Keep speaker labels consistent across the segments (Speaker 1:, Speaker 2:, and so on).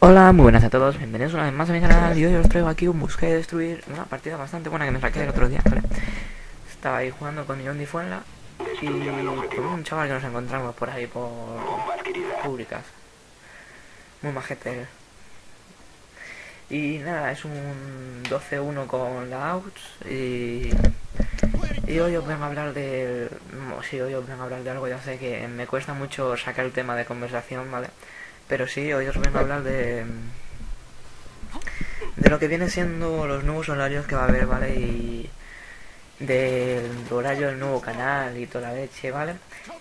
Speaker 1: Hola, muy buenas a todos, bienvenidos una vez más a mi canal y hoy os traigo aquí un busque de destruir una partida bastante buena que me saqué el otro día, ¿vale? Estaba ahí jugando con John Fuenla y con un chaval que nos encontramos por ahí por públicas. Muy majete. Y nada, es un 12-1 con la outs y, y hoy os vengo a hablar de... Sí, hoy os vengo a hablar de algo, ya sé que me cuesta mucho sacar el tema de conversación, ¿vale? Pero sí, hoy os vengo a hablar de de lo que viene siendo los nuevos horarios que va a haber, ¿vale? Y del horario del nuevo canal y toda la leche, ¿vale?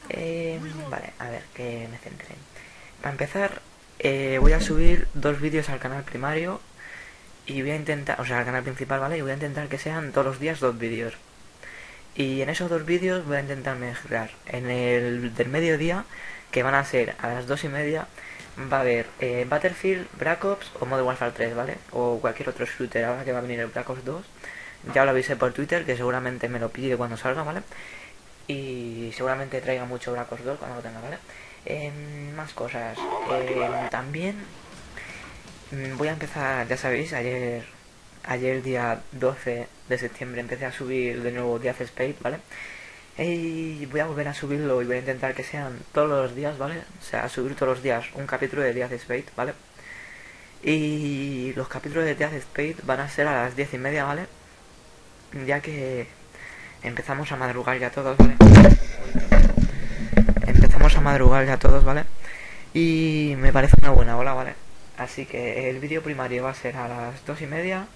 Speaker 1: Eh, vale, a ver, que me centre. Para empezar, eh, voy a subir dos vídeos al canal primario y voy a intentar, o sea, al canal principal, ¿vale? Y voy a intentar que sean todos los días dos vídeos. Y en esos dos vídeos voy a intentar mezclar en el del mediodía, que van a ser a las dos y media, va a haber eh, Battlefield, Black Ops o Modern Warfare 3, ¿vale? O cualquier otro shooter, ahora que va a venir el Black Ops 2. Ya lo avisé por Twitter, que seguramente me lo pide cuando salga, ¿vale? Y seguramente traiga mucho Black Ops 2 cuando lo tenga, ¿vale? Em, más cosas. Em, también mm, voy a empezar, ya sabéis, ayer, ayer día 12 de septiembre empecé a subir de nuevo Death Space, ¿vale? Y voy a volver a subirlo y voy a intentar que sean todos los días, ¿vale? O sea, subir todos los días un capítulo de Death Space, ¿vale? Y los capítulos de Death Space van a ser a las diez y media, ¿vale? Ya que empezamos a madrugar ya todos, ¿vale? Empezamos a madrugar ya todos, ¿vale? Y me parece una buena ola, ¿vale? Así que el vídeo primario va a ser a las dos y media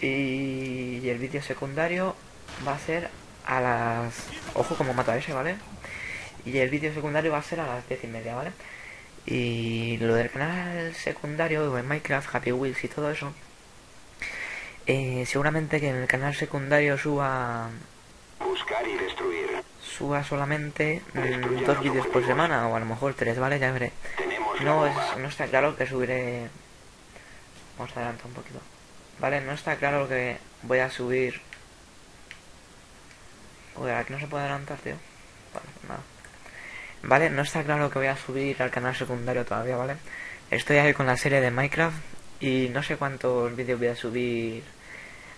Speaker 1: y el vídeo secundario va a ser a las... Ojo como mata ese, ¿vale? Y el vídeo secundario va a ser a las diez y media, ¿vale? Y lo del canal secundario en Minecraft, Happy Wheels y todo eso, eh, seguramente que en el canal secundario suba...
Speaker 2: Buscar y destruir.
Speaker 1: Suba solamente mm, dos vídeos por semana o a lo mejor tres, ¿vale? Ya veré. No, es, no está claro que subiré... Vamos a adelantar un poquito. Vale, no está claro que voy a subir... Aquí no se puede adelantar, tío. Vale, nada. Vale, no está claro que voy a subir al canal secundario todavía, ¿vale? Estoy ahí con la serie de Minecraft y no sé cuántos vídeos voy a subir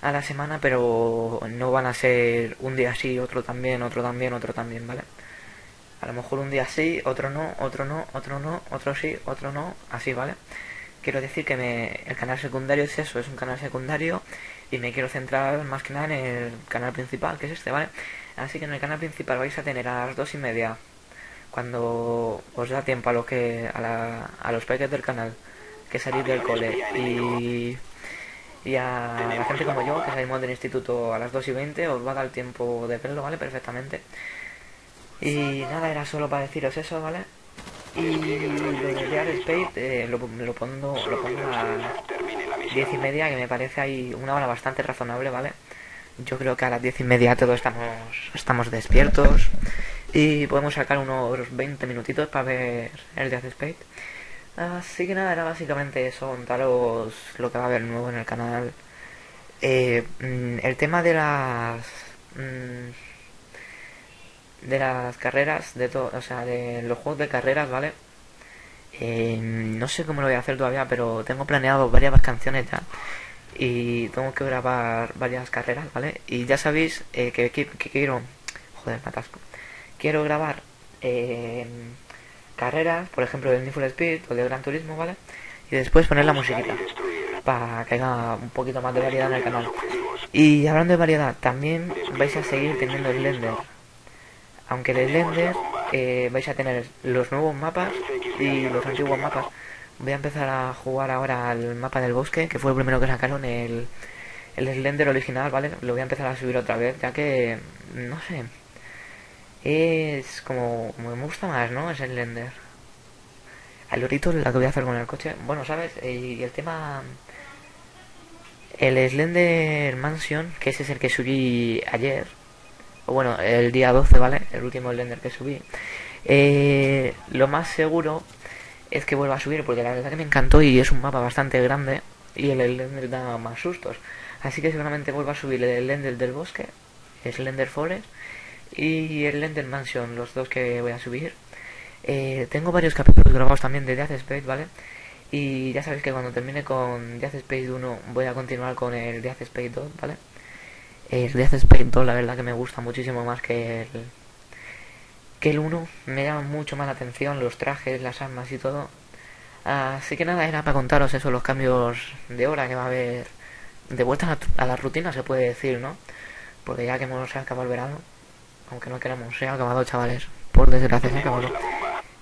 Speaker 1: a la semana, pero no van a ser un día sí, otro también, otro también, otro también, ¿vale? A lo mejor un día sí, otro no, otro no, otro no, otro sí, otro no, así, ¿vale? Quiero decir que me, el canal secundario es eso, es un canal secundario y me quiero centrar más que nada en el canal principal, que es este, ¿vale? Así que en el canal principal vais a tener a las dos y media, cuando os da tiempo a, lo que, a, la, los peques del canal, que salir del cole y, y a la gente como yo, que salimos del instituto a las 2 y 20, os va a dar tiempo de verlo, ¿vale? Perfectamente. Y nada, era solo para deciros eso, ¿vale? Y lo de Real Space eh, lo, lo pongo, lo pongo a
Speaker 2: Termine la misión.
Speaker 1: diez y media, que me parece ahí una hora bastante razonable, ¿vale? Yo creo que a las diez y media todos estamos, estamos despiertos y podemos sacar unos 20 minutitos para ver el Death Space. Así que nada, era básicamente eso, contaros lo que va a haber nuevo en el canal. Eh, mm, el tema de las... mm, de las carreras, de todo, o sea, de los juegos de carreras, ¿vale? Eh, no sé cómo lo voy a hacer todavía, pero tengo planeado varias canciones ya. Y tengo que grabar varias carreras, ¿vale? Y ya sabéis eh, que, quiero... Joder, me atasco. Quiero grabar eh, carreras, por ejemplo, de Need Speed o de Gran Turismo, ¿vale? Y después poner la musiquita para que haya un poquito más de variedad en el canal. Y hablando de variedad, también vais a seguir teniendo el Slender. Aunque el Slender eh, vais a tener los nuevos mapas y los antiguos mapas. Voy a empezar a jugar ahora al mapa del bosque, que fue el primero que sacaron, el, el Slender original, ¿vale? Lo voy a empezar a subir otra vez, ya que, no sé, es como, me gusta más, ¿no? Es el Slender. Al lorito la que voy a hacer con el coche. Bueno, ¿sabes? Y el tema... El Slender Mansion, que ese es el que subí ayer. O bueno, el día 12, ¿vale? El último Slender que subí. Eh, lo más seguro es que vuelva a subir, porque la verdad que me encantó y es un mapa bastante grande. Y el Slender da más sustos. Así que seguramente vuelva a subir el Slender del bosque, Slender Forest y el Slender Mansion, los dos que voy a subir. Eh, tengo varios capítulos grabados también de Death Space, ¿vale? Y ya sabéis que cuando termine con Death Space 1 voy a continuar con el Death Space 2, ¿vale? El Death Space 2 la verdad que me gusta muchísimo más que el, que el 1. Me llama mucho más la atención los trajes, las armas y todo. Así que nada, era para contaros eso, los cambios de hora que va a haber de vuelta a la rutina, se puede decir, ¿no? Porque ya que hemos acabado el verano, aunque no queramos, se ha acabado, chavales. Por desgracia se ha acabado.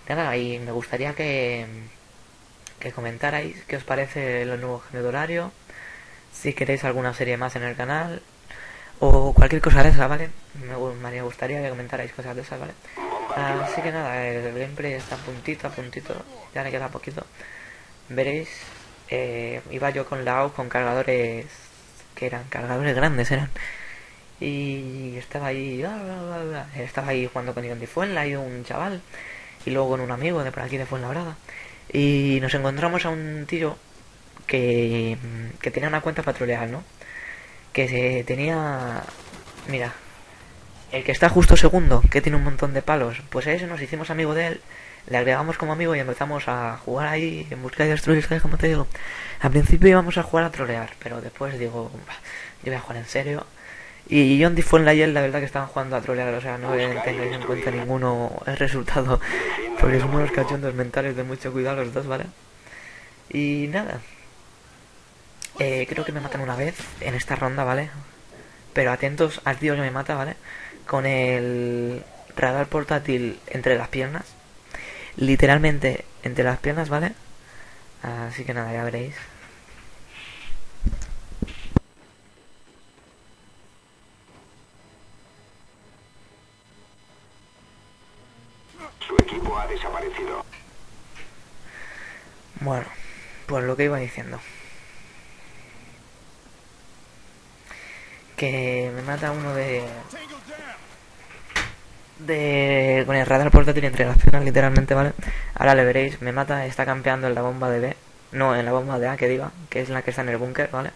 Speaker 1: Nada, y me gustaría que, que comentarais qué os parece los nuevos cambios de horario, si queréis alguna serie más en el canal, o cualquier cosa de esa, ¿vale? Me, gustaría que comentarais cosas de esas, ¿vale? Así que nada, el gameplay está puntito, a puntito, ya le queda poquito. Veréis, eh, iba yo con la con cargadores que eran cargadores grandes, eran. Y estaba ahí, estaba ahí jugando con Ion Fuenla y un chaval, y luego con un amigo de por aquí de Fuenlabrada. Y nos encontramos a un tío que, que tenía una cuenta patruleal, ¿no? Que se tenía. Mira, el que está justo segundo, que tiene un montón de palos, pues a ese nos hicimos amigo de él, le agregamos como amigo y empezamos a jugar ahí en busca de destruir, ¿sabes cómo te digo? Al principio íbamos a jugar a trolear, pero después digo, yo voy a jugar en serio. Y John fue en la la verdad que estaban jugando a trolear, o sea, no tengáis en cuenta ninguno el resultado, porque son unos cachondos mentales de mucho cuidado los dos, ¿vale? Y nada. Eh, creo que me matan una vez en esta ronda, ¿vale? Pero atentos al tío que me mata, ¿vale? con el radar portátil entre las piernas. Literalmente entre las piernas, ¿vale? Así que nada, ya veréis.
Speaker 2: Su equipo ha desaparecido.
Speaker 1: Bueno, pues lo que iba diciendo. Que me mata uno de de con el radar portátil piernas literalmente, ¿vale? Ahora le veréis, me mata, está campeando en la bomba de B, no, en la bomba de A que diga, que es la que está en el búnker, ¿vale?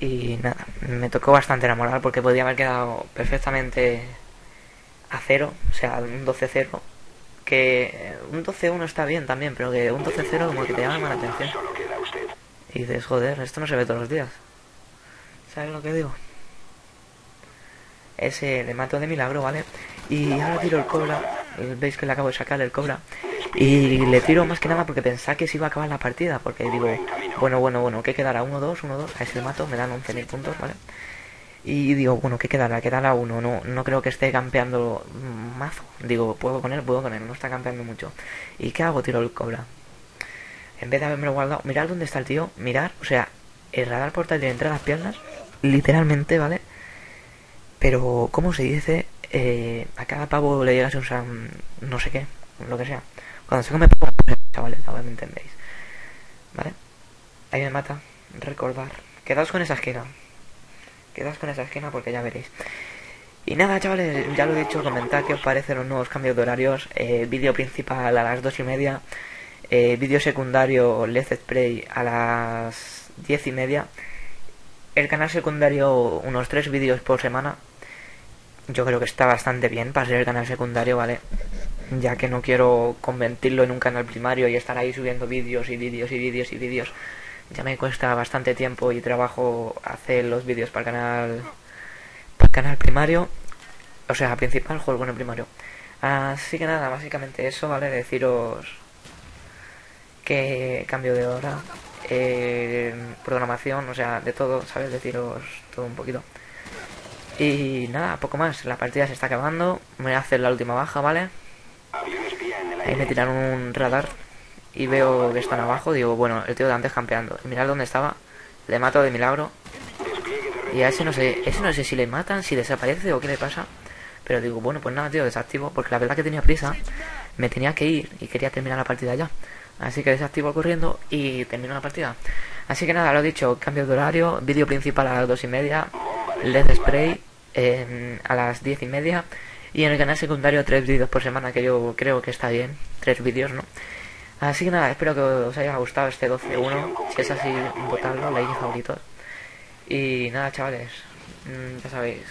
Speaker 1: Y nada, me tocó bastante la moral porque podía haber quedado perfectamente a cero, o sea, un 12-0. Que un 12-1 está bien también, pero que un 12-0 como que te llama la atención. Y dices, joder, esto no se ve todos los días. ¿Sabes lo que digo? ese le mato de milagro, ¿vale? Y ahora tiro el cobra, veis que le acabo de sacar el cobra. Y le tiro más que nada porque pensaba que se iba a acabar la partida, porque digo, bueno, bueno, bueno, ¿qué quedará? 1-2, 1-2, a ese le mato, me dan 11.000 puntos, ¿vale? Y digo, bueno, ¿qué quedará? Quedará uno, no, no creo que esté campeando mazo. Digo, puedo con él, puedo con él, no está campeando mucho. ¿Y qué hago? Tiro el cobra. En vez de haberme guardado, mirar dónde está el tío, mirar, o sea, el radar portátil entre las piernas, literalmente, ¿vale? Pero, ¿cómo se dice? Eh, a cada pavo le llegas a usar no sé qué, lo que sea. Cuando se come pavo, chavales, ahora me entendéis. ¿Vale? Ahí me mata. Recordar. Quedaos con esa esquina. Quedaos con esa esquina porque ya veréis. Y nada, chavales, ya lo he dicho, comentad qué os parecen los nuevos cambios de horarios. Eh, vídeo principal a las dos y media. Eh, vídeo secundario Let's Spray a las diez y media. El canal secundario unos tres vídeos por semana yo creo que está bastante bien para ser el canal secundario, ¿vale? Ya que no quiero convertirlo en un canal primario y estar ahí subiendo vídeos y vídeos y vídeos y vídeos. Ya me cuesta bastante tiempo y trabajo hacer los vídeos para el canal para el canal primario, o sea, principal juego en el primario. Así que nada, básicamente eso, ¿vale? Deciros que cambio de hora, eh, programación, o sea, de todo, ¿sabes? Deciros todo un poquito. Y nada, poco más. La partida se está acabando. Me voy a hacer la última baja, ¿vale? Ahí me tiraron un radar y veo que están abajo. Digo, bueno, el tío de antes campeando. Y mirad dónde estaba. Le mato de milagro. Y a ese no sé, ese no sé si le matan, si desaparece o qué le pasa. Pero digo, bueno, pues nada, tío, desactivo. Porque la verdad que tenía prisa. Me tenía que ir y quería terminar la partida ya. Así que desactivo corriendo y termino la partida. Así que nada, lo dicho, cambio de horario, vídeo principal a las dos y media, LED spray a las diez y media. Y en el canal secundario tres vídeos por semana, que yo creo que está bien. Tres vídeos, ¿no? Así que nada, espero que os haya gustado este 12-1. Si es así, votadlo, y favoritos. Y nada, chavales, mm, ya sabéis.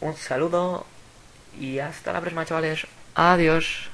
Speaker 1: Un saludo y hasta la próxima, chavales. Adiós.